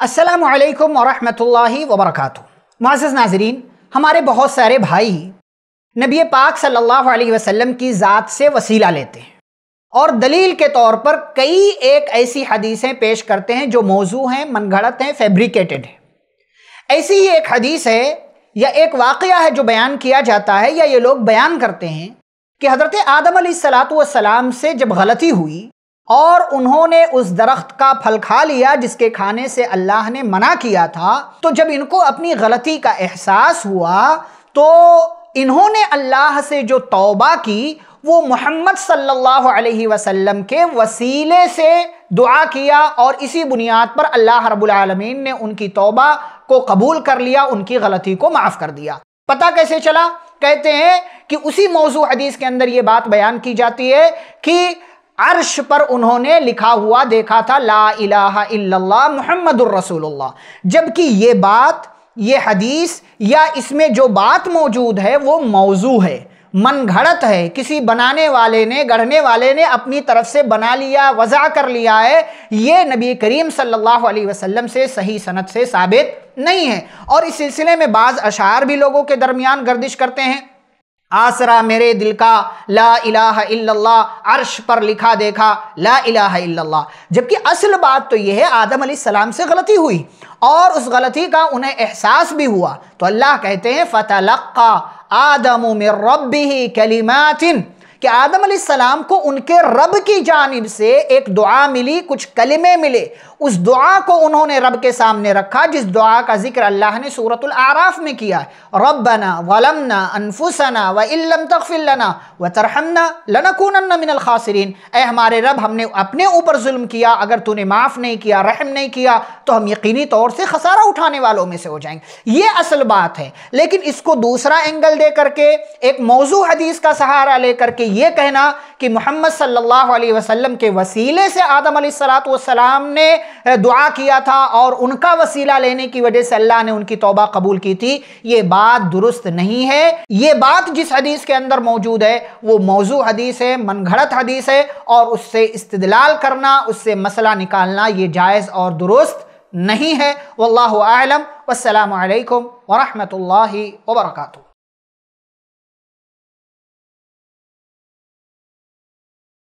असलकम वरहमतुल्लाहि वबरकातुहू मुआज़ नाजरीन हमारे बहुत सारे भाई नबी पाक सल्लल्लाहु अलैहि वसल्लम की ज़ात से वसीला लेते हैं। और दलील के तौर पर कई एक ऐसी हदीसें पेश करते हैं जो मौजू हैं, मनगढ़ंत हैं फैब्रिकेटेड है। ऐसी ही एक हदीस है, या एक वाक़ है जो बयान किया जाता है, या ये लोग बयान करते हैं कि हज़रत आदम सलाम से जब गलती हुई और उन्होंने उस दरख्त का फल खा लिया जिसके खाने से अल्लाह ने मना किया था। तो जब इनको अपनी गलती का एहसास हुआ तो इन्होंने अल्लाह से जो तौबा की, वो मोहम्मद सल्लल्लाहु अलैहि वसल्लम के वसीले से दुआ किया और इसी बुनियाद पर अल्लाह रब्बुल आलमीन ने उनकी तौबा को कबूल कर लिया, उनकी गलती को माफ़ कर दिया। पता कैसे चला? कहते हैं कि उसी मौजू हदीस के अंदर ये बात बयान की जाती है कि अर्श पर उन्होंने लिखा हुआ देखा था, ला इलाहा इल्लल्लाह मुहम्मदुर रसूलुल्लाह। जबकि ये बात, ये हदीस या इसमें जो बात मौजूद है, वो मौजू है, मन घड़त है। किसी बनाने वाले ने, गढ़ने वाले ने अपनी तरफ़ से बना लिया, वज़ा कर लिया है। ये नबी करीम सल्लल्लाहु अलैहि वसल्लम से सही सनत से साबित नहीं है। और इस सिलसिले में बाज़ अशार भी लोगों के दरमियान गर्दिश करते हैं। आसरा मेरे दिल का ला इलाह इल्लल्लाह, अर्श पर लिखा देखा, ला इलाह इल्लल्लाह। जबकि असल बात तो यह है, आदम सलाम से गलती हुई और उस गलती का उन्हें एहसास भी हुआ। तो अल्लाह कहते हैं फ़तलक़ा आदम रबी कलिमातिन। कि आदम सलाम को उनके रब की जानब से एक दुआ मिली, कुछ कलिमे मिले। उस दुआ को उन्होंने रब के सामने रखा, जिस दुआ का ज़िक्र अल्लाह ने सूरत आराफ में किया है। रबना वलमना अनफुसना व इल्लम तगफिलना व तरहमना लनकूनन मिनल खासिरीन। ए हमारे रब, हमने अपने ऊपर जुल्म किया, अगर तूने माफ़ नहीं किया, रहम नहीं किया तो हम यकीनी तौर से खसारा उठाने वालों में से हो जाएँगे। ये असल बात है। लेकिन इसको दूसरा एंगल दे करके एक मौजू हदीस का सहारा लेकर के ये कहना कि मोहम्मद सल्लल्लाहु अलैहि वसल्लम के वसीले से आदम सलाम ने दुआ किया था और उनका वसीला लेने की वजह से अल्लाह ने उनकी तौबा कबूल की थी। ये बात दुरुस्त नहीं है। ये बात जिस हदीस के अंदर मौजूद है, वो मौजू हदीस है मनगढ़त हदीस है और उससे इस्तदलाल करना, उससे मसला निकालना ये जायज़ और दुरुस्त नहीं है। वल्लाम वसलम वरहमल वर्का